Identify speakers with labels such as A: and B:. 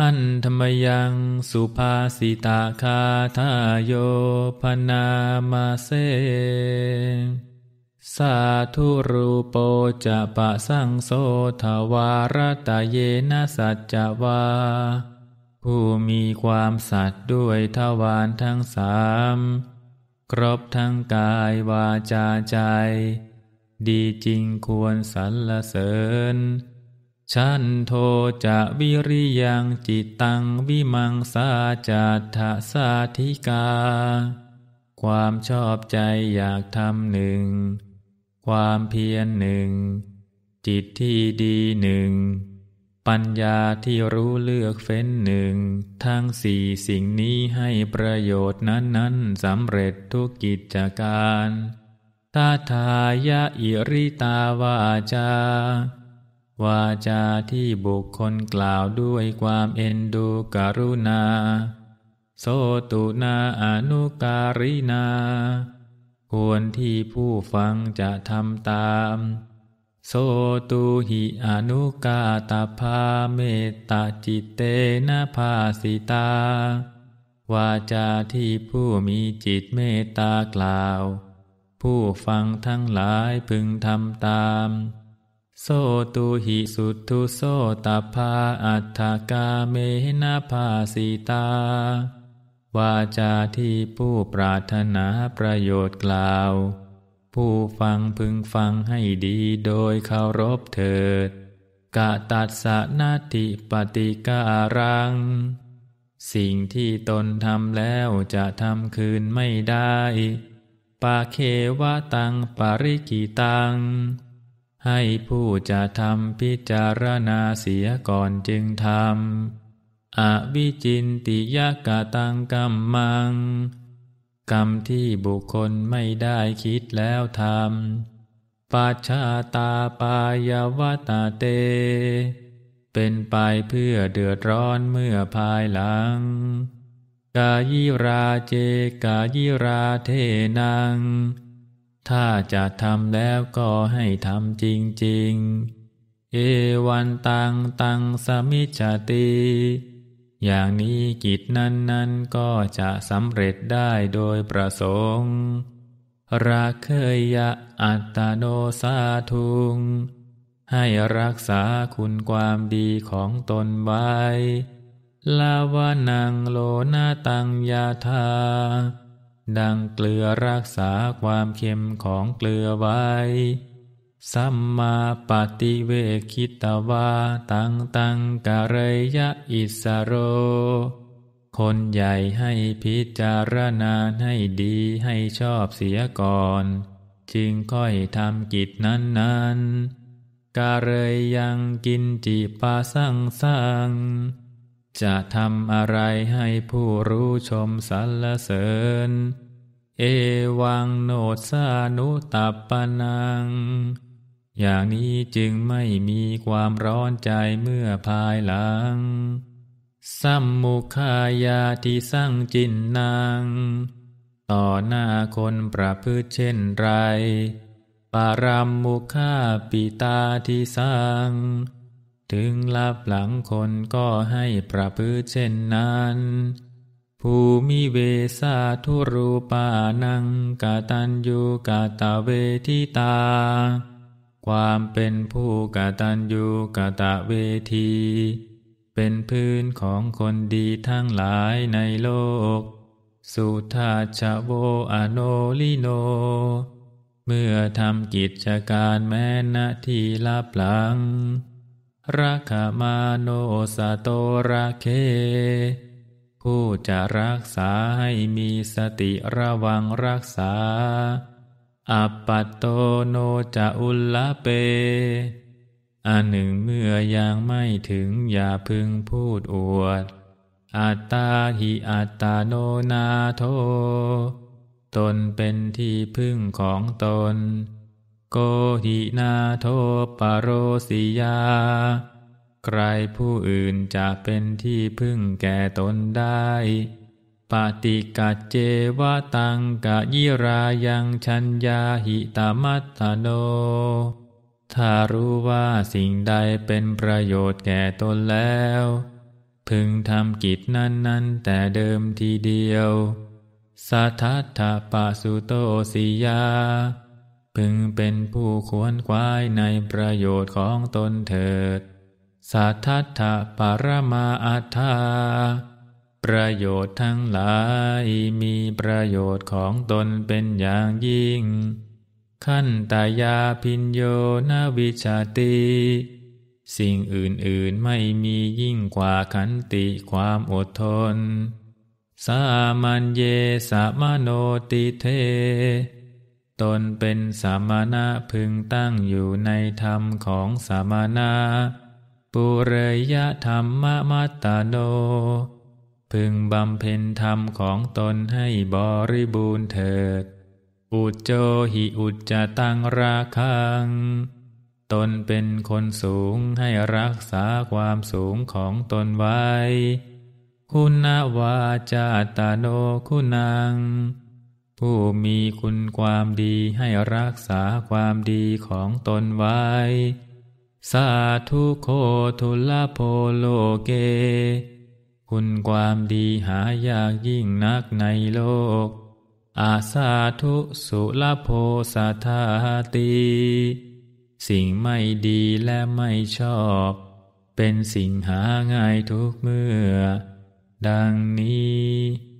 A: หันธรรมยังสุภาสิตาคาทาโยพนามาเซสาธุรูปโปจะปะสังโสทวารตาเยนะสัจจวา ผู้มีความสัตย์ด้วยทวารทั้งสามครบทั้งกายวาจาใจ ดีจริงควรสรรเสริญ ฉันโทจะวิริยังจิตตังวิมังสาจัตถสาธิกา ความชอบใจอยากทำหนึ่ง ความเพียรหนึ่ง จิตที่ดีหนึ่ง ปัญญาที่รู้เลือกเฟ้นหนึ่ง ทั้งสี่สิ่งนี้ให้ประโยชน์นั้นๆสำเร็จทุกกิจการ ตาทายะอิริตาวาจา วาจาที่บุคคลกล่าวด้วยความเอ็นดูกรุณา โสตุนาอนุการินา ควรที่ผู้ฟังจะทำตาม โสตุหิอนุกาตาภาเมตตาจิตเตนะภาสิตา วาจาที่ผู้มีจิตเมตตากล่าว ผู้ฟังทั้งหลายพึงทำตาม โสตุหิสุทุโสตภาอัฏฐกาเมนะภาสิตาวาจาที่ผู้ปรารถนาประโยชน์กล่าว ผู้ฟังพึงฟังให้ดีโดยเคารพเถิด กะตัดสะนาติปฏิการัง สิ่งที่ตนทำแล้วจะทำคืนไม่ได้ ปาเควะตังปาริกิตัง ให้ผู้จะทำพิจารณาเสียก่อนจึงทำ อวิจินติยกะตังกรรมมัง กรรมที่บุคคลไม่ได้คิดแล้วทำปัจชาตาปายาวตาเต เป็นไปเพื่อเดือดร้อนเมื่อภายหลัง กายิราเจกายิราเทนัง ถ้าจะทำแล้วก็ให้ทำจริง ๆ เอวันตังตังสมิจติอย่างนี้กิจนั้นๆก็จะสำเร็จได้โดยประสงค์รักเคยยะอัตโนสาทุง ให้รักษาคุณความดีของตนไว้ ลาวานังโลนาตังยาธา ดังเกลือรักษาความเค็มของเกลือไว้ สัมมาปฏิเวคิตวาตังตังกะเรยะอิสโร คนใหญ่ให้พิจารณาให้ดีให้ชอบเสียก่อน จึงค่อยทำกิจนั้นนั้นกะเรยยังกินจิปาสังสัง จะทำอะไรให้ผู้รู้ชมสรรเสริญ เอวังโนดสานุตัปปนัง อย่างนี้จึงไม่มีความร้อนใจเมื่อภายหลัง สัมมุขายาที่สั่งจินนางต่อหน้าคนประพฤติเช่นไร ปารัมมุขาปิตาที่สั่ง ถึงลับหลังคนก็ให้ประพฤติเช่นนั้น ภูมิเวสาทุรูปานังกาตัญญูกาตาเวทิตา ความเป็นผู้กาตัญญูกาตะเวที เป็นพื้นของคนดีทั้งหลายในโลก สุทาชโวอโนลิโน เมื่อทำกิจการแม้ณที่ลับหลัง รักขามาโนสโตระเค ผู้จะรักษาให้มีสติระวังรักษา อัปปัตโตโนจะอุลละเป อันหนึ่งเมื่อยังไม่ถึงอย่าพึงพูดอวด อัตตาหิอัตตาโนนาโท ตนเป็นที่พึ่งของตน โกหินาโทปโรสิยา ใครผู้อื่นจะเป็นที่พึ่งแก่ตนได้ปฏิกัจเจวะตังกะยิรายังชัญญาหิตามัตตโน ถ้ารู้ว่าสิ่งใดเป็นประโยชน์แก่ตนแล้ว พึงทำกิจนั้นๆแต่เดิมทีเดียว สัทธัตถปสุโตสิยา พึงเป็นผู้ควรควายในประโยชน์ของตนเถิด สัทธัตถปรมาอัฏฐาประโยชน์ทั้งหลายมีประโยชน์ของตนเป็นอย่างยิ่ง ขั้นตายาพินโยนาวิชาติสิ่งอื่นๆไม่มียิ่งกว่าขันติความอดทน สามัญเยสามโนติเท ตนเป็นสามณะพึงตั้งอยู่ในธรรมของสามณะปุเรยะธรรมมัตตโน พึงบำเพ็ญธรรมของตนให้บริบูรณ์เถิด อุจโจหิอุจจะตังราคัง ตนเป็นคนสูงให้รักษาความสูงของตนไว้ คุณวาจาตาโนคุณัง ผู้มีคุณความดีให้รักษาความดีของตนไว้ สาธุโคทุลโพโลเก คุณความดีหายากยิ่งนักในโลก อาสาธุสุลโพสัทาตี สิ่งไม่ดีและไม่ชอบ เป็นสิ่งหาง่ายทุกเมื่อ ดังนี้